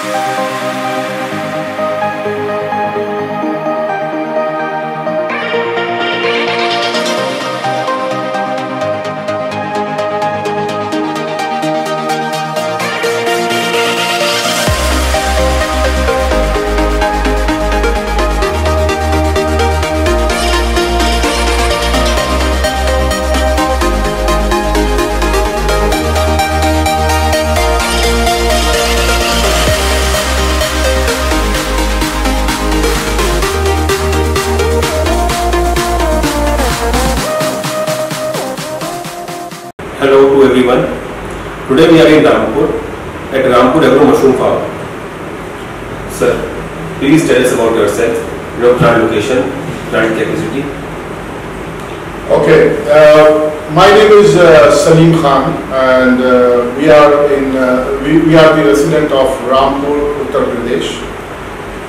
Hello Today we are in Rampur at Rampur Agro Mushroom Farm. Sir, please tell us about yourself, your plant location, plant capacity. Okay, uh, my name is uh, Salim Khan and uh, we are in, uh, we, we are the resident of Rampur, Uttar Pradesh.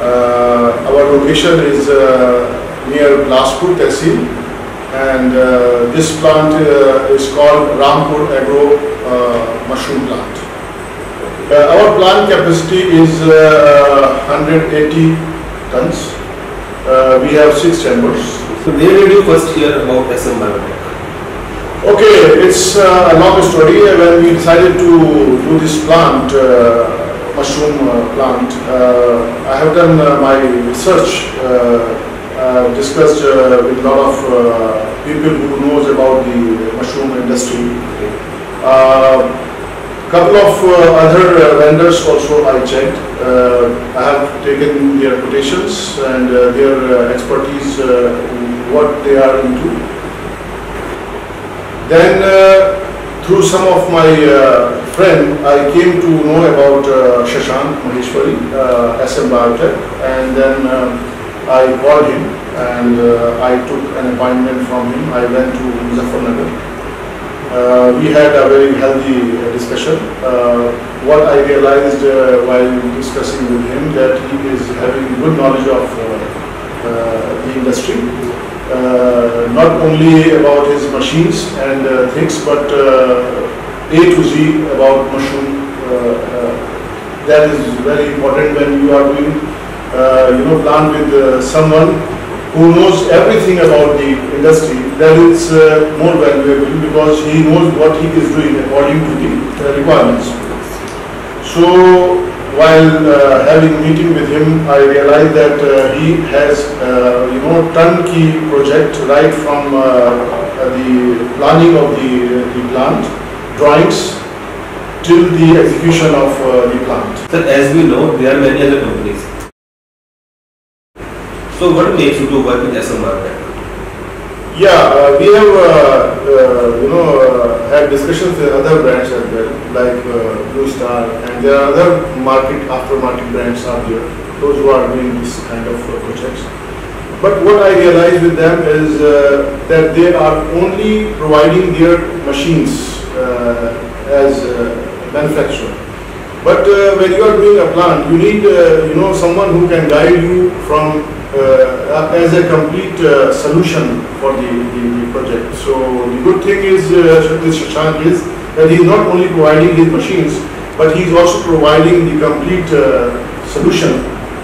Uh, our location is uh, near Bilaspur Tehsil and uh, this plant uh, is called Rampur Agro uh, Mushroom Plant. Uh, our plant capacity is uh, 180 tons. Uh, we have six chambers. So where did you first hear about SM Biotech? Okay, it's uh, a long story. When we decided to do this plant, uh, mushroom uh, plant, uh, I have done uh, my research, uh, discussed uh, with a lot of uh, people who knows about the mushroom industry. Uh, couple of uh, other vendors also I checked. I have taken their quotations and their expertise, what they are into. Then through some of my friend, I came to know about uh, Shashank Maheshwari, uh, SM Biotech, and then um, I called him and uh, I took an appointment from him. I went to Muzaffarnagar. Uh, we had a very healthy discussion. Uh, what I realized uh, while discussing with him that he is having good knowledge of uh, uh, the industry, not only about his machines and things, but A to Z about mushroom. That is very important when you are doing, you know, plant with uh, someone who knows everything about the industry, then it's uh, more valuable because he knows what he is doing according to the uh, requirements. So while uh, having meeting with him, I realized that uh, he has, uh, you know, turnkey project right from uh, the planning of the, the plant, drawings, till the execution of uh, the plant. Sir, as we know, there are many other companies. So what makes you to work with SM Biotech? Yeah, uh, we have, uh, uh, you know, uh, had discussions with other brands as well, like uh, Blue Star, and there are other market, aftermarket brands are there, those who are doing this kind of projects. But what I realized with them is that they are only providing their machines as manufacturer. But uh, when you are doing a plant, you need, uh, you know, someone who can guide you from as a complete uh, solution for the, the, the project. So the good thing is uh, Shashank is that he is not only providing his machines, but he is also providing the complete uh, solution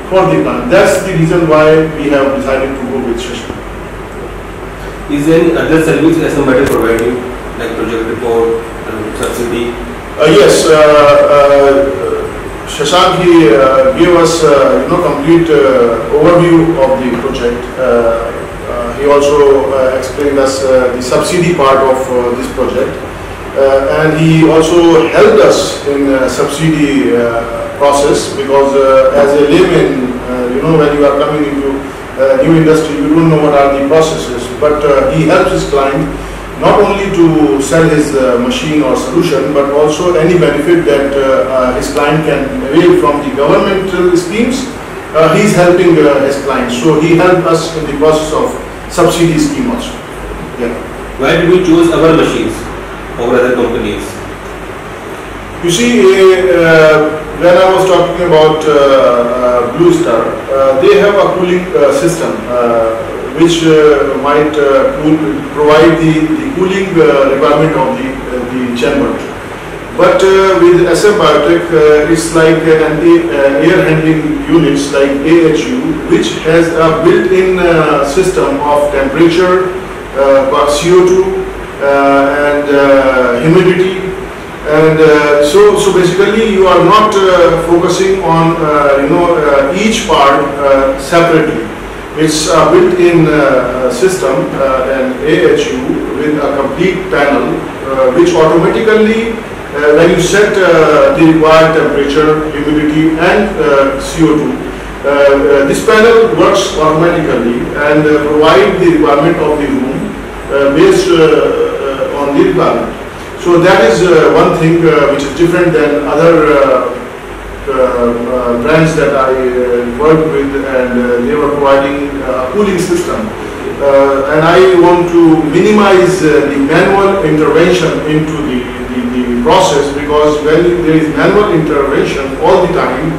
for the plant. That's the reason why we have decided to go with Shashank. Is there any other service SM Biotech provide you, like project report, subsidy? Uh, yes, uh, uh, Shashank he uh, gave us uh, you know complete uh, overview of the project. He also explained us the subsidy part of this project, and he also helped us in subsidy process because as a layman, you know when you are coming into uh, new industry, you don't know what are the processes, but uh, he helps his client not only to sell his uh, machine or solution, but also any benefit that uh, uh, his client can avail from the governmental schemes, uh, he is helping uh, his client. So he helped us in the process of subsidy scheme also. Yeah. Why did we choose our machines over other companies? You see, uh, when I was talking about uh, uh, Blue Star, uh, they have a cooling uh, system uh, which uh, might uh, cool, provide the, the cooling uh, requirement of the, uh, the chamber. But uh, with SM Biotech, uh, it's like an uh, air handling units like AHU, which has a built-in uh, system of temperature, uh, CO2, uh, and uh, humidity. And uh, so, so basically, you are not uh, focusing on uh, you know uh, each part uh, separately. It's a built-in uh, uh, system, uh, an AHU with a complete panel, which automatically, when you set the required temperature, humidity, and uh, CO2, uh, this panel works automatically and uh, provide the requirement of the room uh, based on the requirement. So that is one thing which is different than other brands that I uh, worked with and uh, they were providing uh, a cooling system. Uh, and I want to minimize uh, the manual intervention into the, the, the process because when there is manual intervention all the time,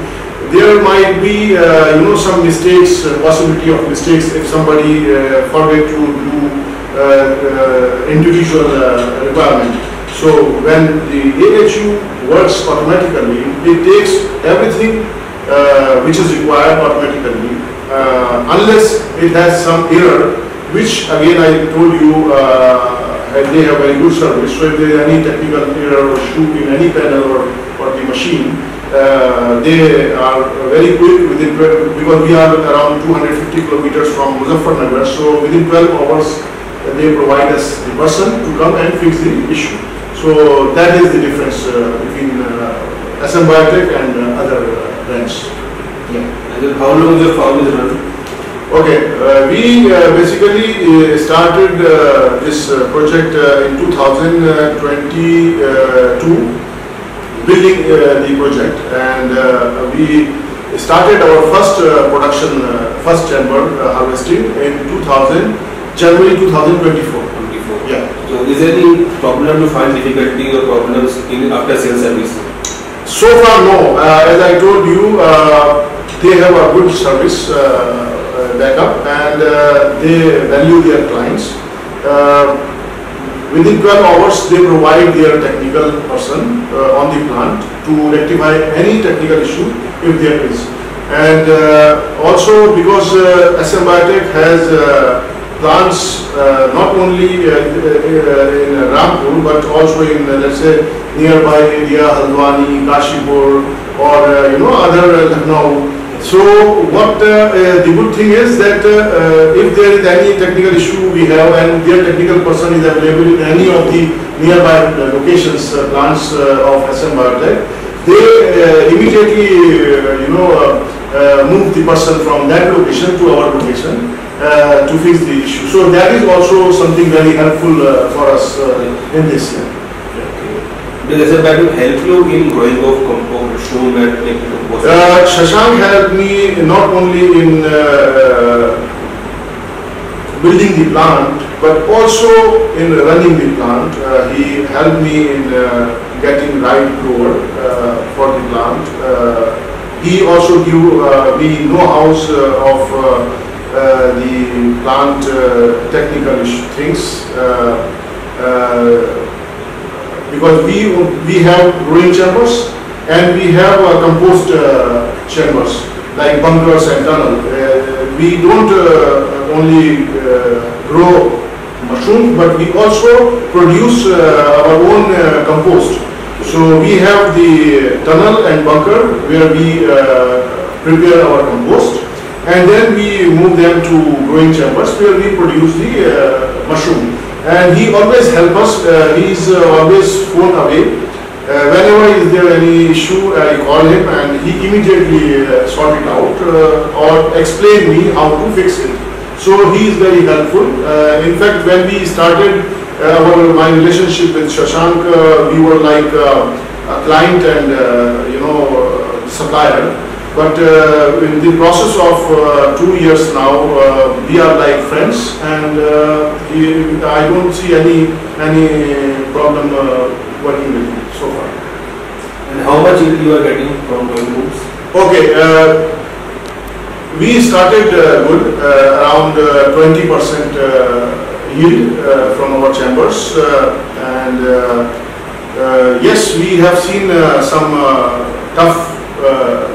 there might be uh, you know some mistakes, uh, possibility of mistakes if somebody uh, forget to do uh, uh, individual uh, requirement. So when the AHU works automatically, it takes everything uh, which is required automatically, uh, unless it has some error, which again I told you, uh, they have very good service. So if there is any technical error or issue in any panel or, or the machine, uh, they are very quick within 12, because we are around 250 kilometers from Muzaffarnagar. So within 12 hours, they provide us the person to come and fix the issue. So that is the difference uh, between uh, SM and uh, other brands. Yeah. And then how long your farm is running? Okay, uh, we uh, basically uh, started uh, this project uh, in 2022, building uh, the project, and uh, we started our first uh, production, uh, first chamber harvesting in 2000, January 2024. 24. Yeah. So is there any problem to find difficulty or problems in after sales service? So far, no. Uh, as I told you, uh, they have a good service uh, uh, backup and uh, they value their clients. Uh, within 12 hours, they provide their technical person on the plant to rectify any technical issue if there is. And also because uh, SM Biotech has plants uh, not only uh, uh, in Rampur but also in uh, let's say nearby area Haldwani, Kashipur or uh, you know other uh, Lucknow. So what uh, uh, the good thing is that uh, uh, if there is any technical issue we have and their technical person is available in any of the nearby uh, locations, uh, plants uh, of SM Biotech, they uh, immediately uh, you know uh, uh, move the person from that location to our location uh, to fix the issue. So that is also something very helpful uh, for us uh, in this. year. Does SM Biotech help you in growing of mushroom and like? Uh, Shashank helped me not only in uh, building the plant, but also in running the plant. Uh, he helped me in uh, getting right grower uh, for the plant. Uh, he also gave uh, me know-hows uh, of uh, uh, the plant uh, technical things. Uh, uh, because we we have growing chambers and we have uh, compost uh, chambers like bunkers and tunnel. Uh, we don't uh, only uh, grow mushrooms, but we also produce uh, our own uh, compost. So we have the tunnel and bunker where we uh, prepare our compost, and then we move them to growing chambers where we produce the uh, mushroom. And he always help us. Uh, he's uh, always phone away. Uh, whenever is there any issue, I call him and he immediately uh, sort it out uh, or explain me how to fix it. So he is very helpful. In fact, when we started our my relationship with Shashank, we were like a client and you know supplier. But uh, in the process of uh, two years now, uh, we are like friends, and uh, I don't see any any problem uh, working with him so far. And how much yield you are getting from growing rooms? Okay, uh, we started uh, good, uh, around uh, 20% uh, yield uh, from our chambers, uh, and uh, uh, yes, we have seen uh, some uh, tough uh,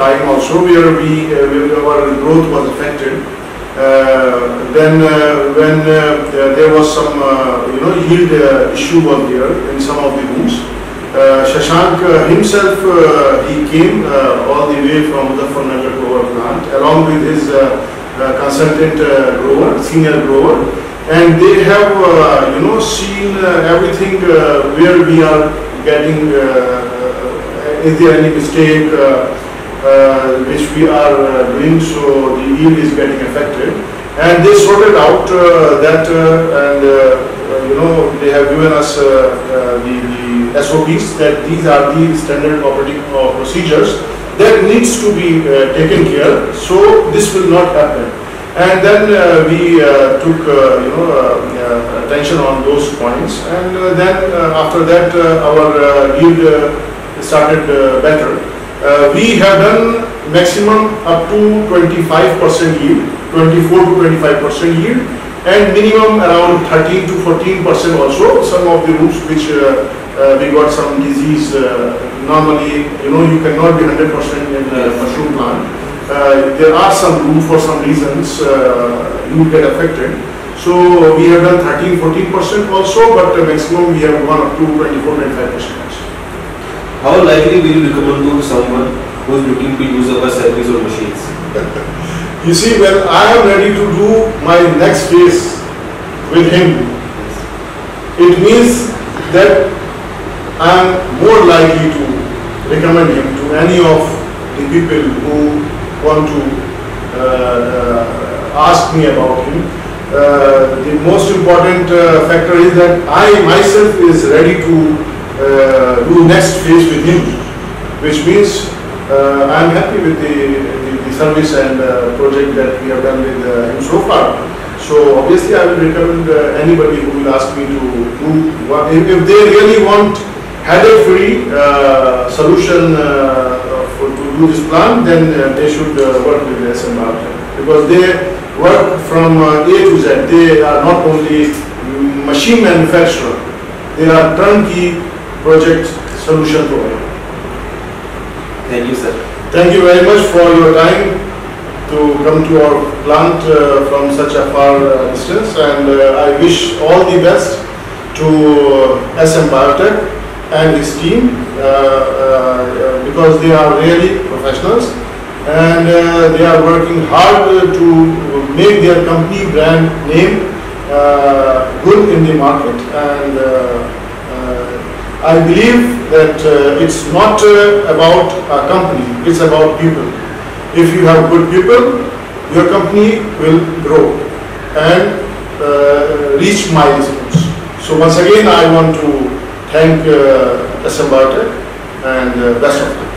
time also where we, uh, our growth was affected. Uh, then uh, when uh, there was some, you know, yield issue was there in some of the rooms. Shashank himself, he came all the way from the to our plant along with his consultant grower, senior grower and they have uh, you know seen uh, everything uh, where we are getting is there any mistake uh, which we are uh, doing so the yield is getting affected and they sorted out uh, that uh, and uh, uh, you know they have given us uh, uh, the, the SOPs that these are the standard operating uh, procedures that needs to be taken care so this will not happen and then we took, you know, attention on those points. And then after that, our yield started better. Uh, we have done maximum up to 25% yield, 24 to 25% yield, and minimum around 13 to 14% also. Some of the roots which uh, uh, we got some disease. Uh, normally, you know, you cannot be 100% in uh, mushroom plant uh, there are some room for some reasons uh, you get affected. So we have done 13, 14 percent also, but maximum we have gone up to 24, 25 percent also. How likely will you recommend to someone who is looking to use our service or machines? You see, when I am ready to do my next phase with him, it means that I am more likely to recommend him to any of the people who want to uh, uh, ask me about him. Uh, the most important uh, factor is that I myself is ready to uh, do next phase with him, which means uh, I am happy with the, the, the service and uh, project that we have done with uh, him so far. So obviously I will recommend uh, anybody who will ask me to do, what- if, if they really want headache-free solution for, to do this plan, then they should work with the SM because they work from A to Z. They are not only machine manufacturer, they are turnkey project solution provider. Thank you, sir. Thank you very much for your time to come to our plant uh, from such a far uh, distance and uh, I wish all the best to uh, SM Biotech and his team uh, uh, because they are really professionals and uh, they are working hard to make their company brand name uh, good in the market and I believe that uh, it's not uh, about a company, it's about people. If you have good people, your company will grow and uh, reach milestones. So once again, I want to thank uh, SM and uh, best of luck.